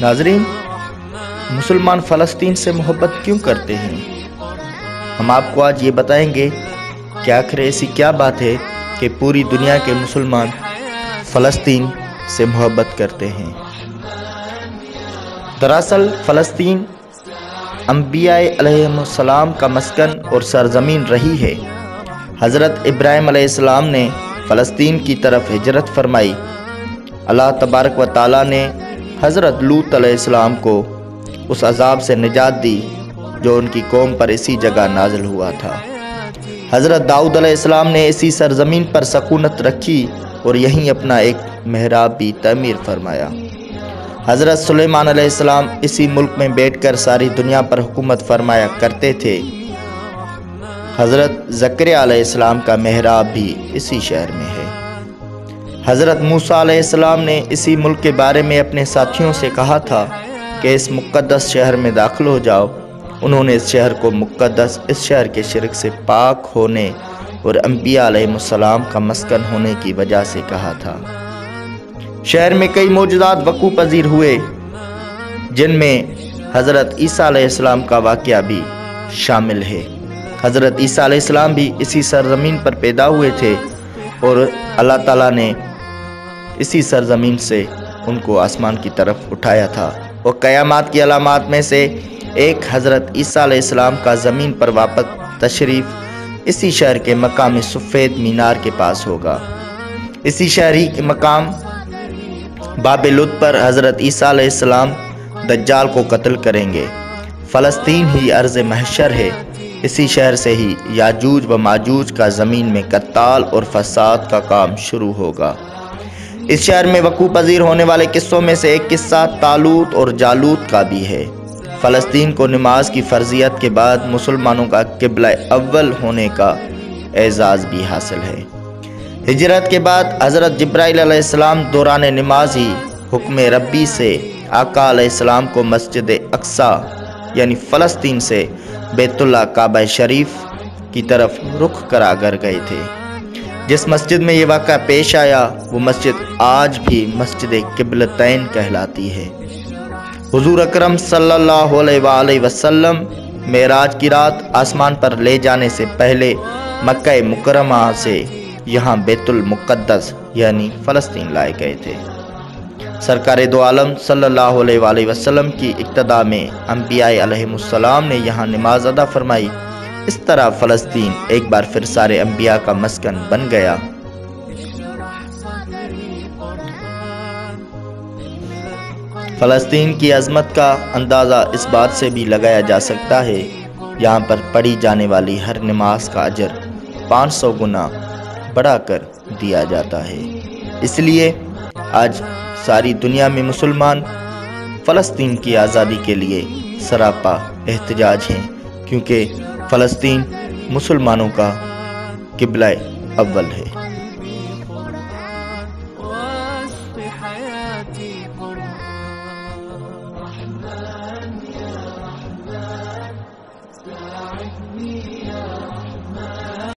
ناظرین، مسلمان فلسطین سے محبت کیوں کرتے ہیں؟ ہم آپ کو آج یہ بتائیں گے کہ آخر ایسی کیا بات ہے کہ پوری دنیا کے مسلمان فلسطین سے محبت کرتے ہیں۔ دراصل، فلسطین انبیاء علیہ السلام کا مسکن اور سرزمین رہی ہے۔ حضرت ابراہیم علیہ السلام نے فلسطین کی طرف ہجرت فرمائی۔ اللہ تبارک و تعالیٰ نے حضرت لوت علیہ السلام کو اس عذاب سے نجات دی جو ان کی قوم پر اسی جگہ نازل ہوا تھا۔ حضرت داؤد علیہ السلام نے اسی سرزمین پر سکونت رکھی اور یہیں اپنا ایک محراب بھی تعمیر فرمایا۔ حضرت سلیمان علیہ السلام اسی ملک میں بیٹھ کر ساری دنیا پر حکومت فرمایا کرتے تھے۔ حضرت ذکر علیہ السلام کا محراب بھی اسی شہر میں ہے۔ حضرت موسیٰ علیہ السلام نے اسی ملک کے بارے میں اپنے ساتھیوں سے کہا تھا کہ اس مقدس شہر میں داخل ہو جاؤ۔ انہوں نے اس شہر کو مقدس، اس شہر کے شرک سے پاک ہونے اور انبیاء علیہ السلام کا مسکن ہونے کی وجہ سے کہا تھا۔ شہر میں کئی موجودات وقوع پذیر ہوئے، جن میں حضرت عیسیٰ علیہ السلام کا واقعہ بھی شامل ہے۔ حضرت عیسیٰ علیہ السلام بھی اسی سرزمین پر پیدا ہوئے تھے اور اللہ تعالیٰ نے اسی سرزمین سے ان کو آسمان کی طرف اٹھایا تھا۔ اور قیامات کی علامات میں سے ایک حضرت عیسیٰ علیہ السلام کا زمین پر واپس تشریف اسی شہر کے مقام سفید مینار کے پاس ہوگا۔ اسی شہری کے مقام باب لط پر حضرت عیسیٰ علیہ السلام دجال کو قتل کریں گے۔ فلسطین ہی عرض محشر ہے۔ اسی شہر سے ہی یاجوج و ماجوج کا زمین میں قتال اور فساد کا کام شروع ہوگا۔ اس شہر میں وقوع پذیر ہونے والے قصوں میں سے ایک قصہ تالوت اور جالوت کا بھی ہے۔ فلسطین کو نماز کی فرضیت کے بعد مسلمانوں کا قبلہ اول ہونے کا اعزاز بھی حاصل ہے۔ ہجرت کے بعد حضرت جبرائیل علیہ السلام دوران نماز ہی حکم ربی سے آقا علیہ السلام کو مسجد اقصا یعنی فلسطین سے بیت اللہ کعبہ شریف کی طرف رخ کرا کر گئے تھے۔ جس مسجد میں یہ واقعہ پیش آیا، وہ مسجد آج بھی مسجد قبلتین کہلاتی ہے۔ حضور اکرم صلی اللہ علیہ وآلہ وسلم معراج کی رات آسمان پر لے جانے سے پہلے مکہ مکرمہ سے یہاں بیت المقدس یعنی فلسطین لائے گئے تھے۔ سرکار دو عالم صلی اللہ علیہ وآلہ وسلم کی اقتداء میں انبیاء علیہ السلام نے یہاں نماز ادا فرمائی۔ اس طرح فلسطین ایک بار پھر سارے انبیاء کا مسکن بن گیا۔ فلسطین کی عظمت کا اندازہ اس بات سے بھی لگایا جا سکتا ہے، یہاں پر پڑھی جانے والی ہر نماز کا اجر پانچ سو گنا بڑھا کر دیا جاتا ہے۔ اس لیے آج ساری دنیا میں مسلمان فلسطین کی آزادی کے لیے سراپا احتجاج ہیں۔ کیونکہ فلسطین مسلمانوں کا قبلہ اول ہے۔